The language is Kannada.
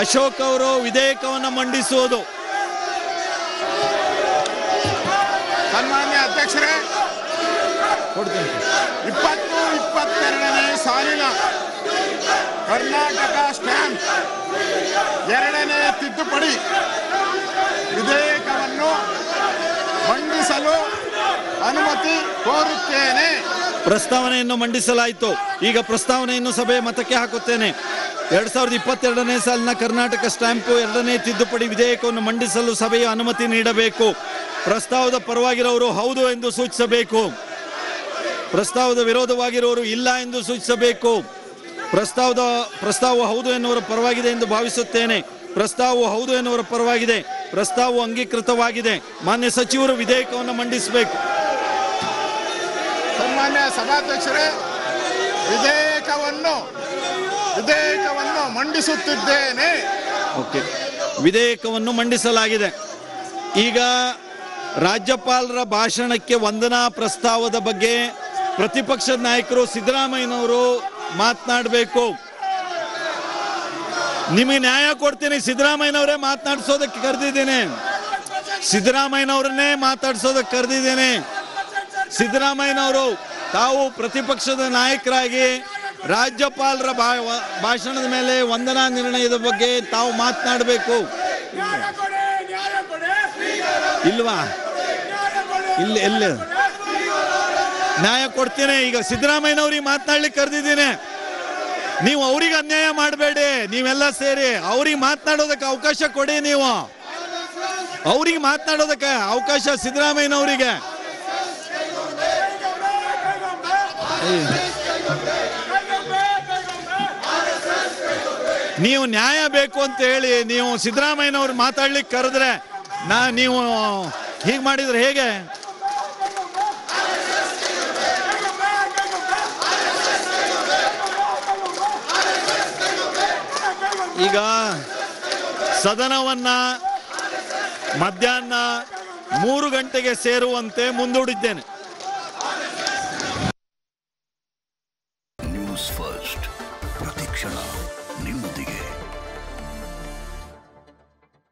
ಅಶೋಕ್ ಅವರು ವಿಧೇಯಕವನ್ನು ಮಂಡಿಸುವುದು. ಸನ್ಮಾನ್ಯ ಅಧ್ಯಕ್ಷರೇ ಕೊಡ್ತೀನಿ ಇಪ್ಪತ್ತು ಇಪ್ಪತ್ತೆರಡನೇ ಸಾಲಿನ ಕರ್ನಾಟಕ ಸ್ಟ್ಯಾಂಪ್ ಎರಡನೇ ತಿದ್ದುಪಡಿ ವಿಧೇಯಕವನ್ನು ಮಂಡಿಸಲು ಅನುಮತಿ ಕೋರುತ್ತೇನೆ. ಪ್ರಸ್ತಾವನೆಯನ್ನು ಮಂಡಿಸಲಾಯಿತು. ಈಗ ಪ್ರಸ್ತಾವನೆಯನ್ನು ಸಭೆ ಮತಕ್ಕೆ ಹಾಕುತ್ತೇನೆ. ಎರಡ್ ಸಾವಿರದ ಇಪ್ಪತ್ತೆರಡನೇ ಸಾಲಿನ ಕರ್ನಾಟಕ ಸ್ಟ್ಯಾಂಪು ಎರಡನೇ ತಿದ್ದುಪಡಿ ವಿಧೇಯಕವನ್ನು ಮಂಡಿಸಲು ಸಭೆಯ ಅನುಮತಿ ನೀಡಬೇಕು. ಪ್ರಸ್ತಾವದ ಪರವಾಗಿರೋರು ಹೌದು ಎಂದು ಸೂಚಿಸಬೇಕು. ಪ್ರಸ್ತಾವದ ವಿರೋಧವಾಗಿರುವವರು ಇಲ್ಲ ಎಂದು ಸೂಚಿಸಬೇಕು. ಪ್ರಸ್ತಾವದ ಪ್ರಸ್ತಾವ ಹೌದು ಎನ್ನುವರ ಪರವಾಗಿದೆ ಎಂದು ಭಾವಿಸುತ್ತೇನೆ. ಪ್ರಸ್ತಾವವು ಹೌದು ಎನ್ನುವರ ಪರವಾಗಿದೆ. ಪ್ರಸ್ತಾವವು ಅಂಗೀಕೃತವಾಗಿದೆ. ಮಾನ್ಯ ಸಚಿವರು ವಿಧೇಯಕವನ್ನು ಮಂಡಿಸಬೇಕು. ಸನ್ಮಾನ್ಯ ಸಭಾಧ್ಯಕ್ಷರೇ, ವಿಧೇಯಕವನ್ನು ವಿಧೇಯಕವನ್ನು ಮಂಡಿಸುತ್ತಿದ್ದೇನೆ. ಓಕೆ ವಿಧೇಯಕವನ್ನು ಮಂಡಿಸಲಾಗಿದೆ. ಈಗ ರಾಜ್ಯಪಾಲರ ಭಾಷಣಕ್ಕೆ ವಂದನಾ ಪ್ರಸ್ತಾವದ ಬಗ್ಗೆ ಪ್ರತಿಪಕ್ಷದ ನಾಯಕರು ಸಿದ್ದರಾಮಯ್ಯನವರು ಮಾತನಾಡಬೇಕು. ನಿಮಗೆ ನ್ಯಾಯ ಕೊಡ್ತೀನಿ, ಸಿದ್ದರಾಮಯ್ಯನವರೇ ಮಾತನಾಡಿಸೋದಕ್ಕೆ ಕರೆದಿದ್ದೇನೆ. ಸಿದ್ದರಾಮಯ್ಯನವರನ್ನೇ ಮಾತಾಡಿಸೋದಕ್ಕೆ ಕರೆದಿದ್ದೇನೆ. ಸಿದ್ದರಾಮಯ್ಯನವರು ತಾವು ಪ್ರತಿಪಕ್ಷದ ನಾಯಕರಾಗಿ ರಾಜ್ಯಪಾಲರ ಭಾಷಣದ ಮೇಲೆ ವಂದನಾ ನಿರ್ಣಯದ ಬಗ್ಗೆ ತಾವು ಮಾತನಾಡಬೇಕು. ಇಲ್ವಾ? ಇಲ್ಲ ಎಲ್ಲಿ ನ್ಯಾಯ ಕೊಡ್ತೇನೆ. ಈಗ ಸಿದ್ದರಾಮಯ್ಯನವ್ರಿಗೆ ಮಾತನಾಡ್ಲಿಕ್ಕೆ ಕರೆದಿದ್ದೀನಿ. ನೀವು ಅವ್ರಿಗೆ ಅನ್ಯಾಯ ಮಾಡಬೇಡಿ. ನೀವೆಲ್ಲ ಸೇರಿ ಅವ್ರಿಗೆ ಮಾತನಾಡೋದಕ್ಕೆ ಅವಕಾಶ ಕೊಡಿ ನೀವು. ಅವ್ರಿಗೆ ಮಾತನಾಡೋದಕ್ಕೆ ಅವಕಾಶ ಸಿದ್ದರಾಮಯ್ಯನವರಿಗೆ. ನೀವು ನ್ಯಾಯ ಬೇಕು ಅಂತ ಹೇಳಿ ನೀವು ಸಿದ್ದರಾಮಯ್ಯನವ್ರು ಮಾತಾಡ್ಲಿಕ್ಕೆ ಕರೆದ್ರೆ ನಾ ನೀವು ಹೀಗೆ ಮಾಡಿದ್ರೆ ಹೇಗೆ? ಈಗ ಸದನವನ್ನ ಮಧ್ಯಾಹ್ನ ಮೂರು ಗಂಟೆಗೆ ಸೇರುವಂತೆ ಮುಂದೂಡಿದ್ದೇನೆ. ನ್ಯೂಸ್ ಫಸ್ಟ್ ನಿಮ್ಮೊಂದಿಗೆ